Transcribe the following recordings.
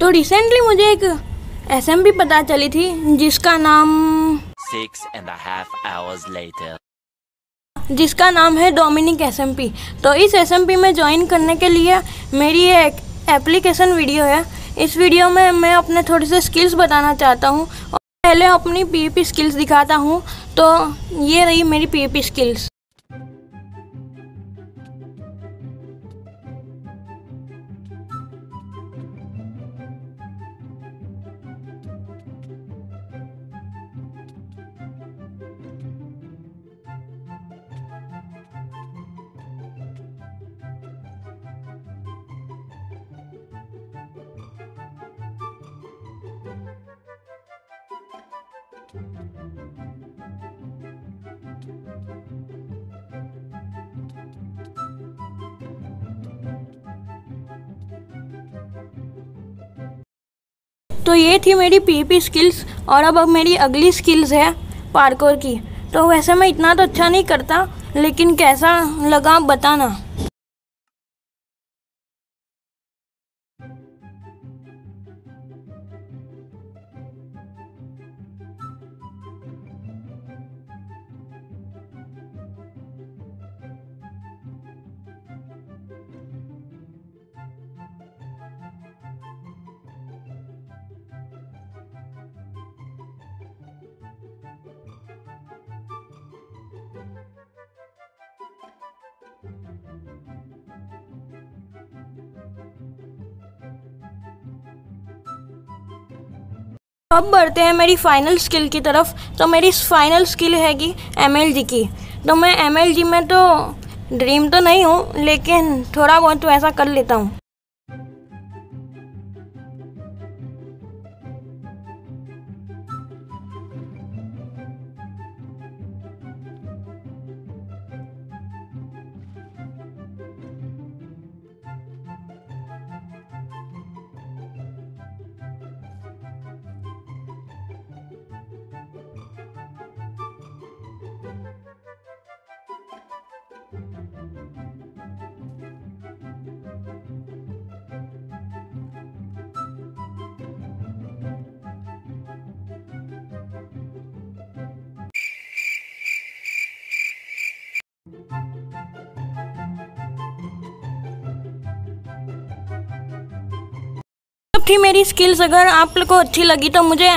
तो रिसेंटली मुझे एक एसएमपी पता चली थी जिसका नाम and a half hours जिसका नाम है डोमिनिक एस एम पी तो इस एस एम पी में ज्वाइन करने के लिए मेरी ये एक एप्लीकेशन वीडियो है। इस वीडियो में मैं अपने थोड़े से स्किल्स बताना चाहता हूँ। और पहले अपनी पी ए पी स्किल्स दिखाता हूँ। तो ये रही मेरी पी ए पी स्किल्स तो ये थी मेरी पीपी स्किल्स और अब अब मेरी अगली स्किल्स है पार्कोर की। तो वैसे मैं इतना तो अच्छा नहीं करता, लेकिन कैसा लगा बताना। अब बढ़ते हैं मेरी फाइनल स्किल की तरफ़। तो मेरी फाइनल स्किल हैगी एम की। तो मैं एमएलजी में तो ड्रीम तो नहीं हूँ, लेकिन थोड़ा बहुत तो ऐसा कर लेता हूँ। थी मेरी स्किल्स अगर आप लोग को अच्छी लगी तो मुझे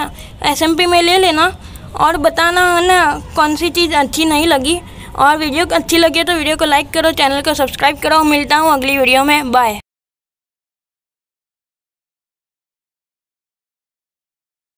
एसएमपी में ले लेना और बताना है ना कौन सी चीज़ अच्छी नहीं लगी। और वीडियो अच्छी लगी तो वीडियो को लाइक करो चैनल को सब्सक्राइब करो। मिलता हूँ अगली वीडियो में। बाय